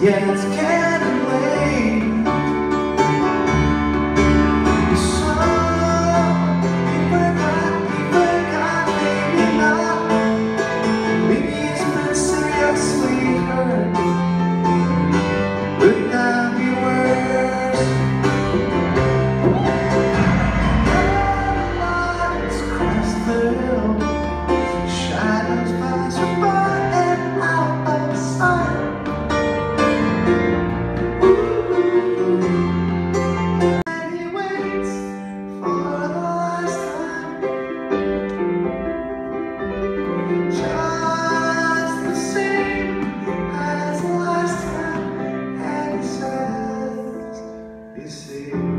Yeah, it's dizer.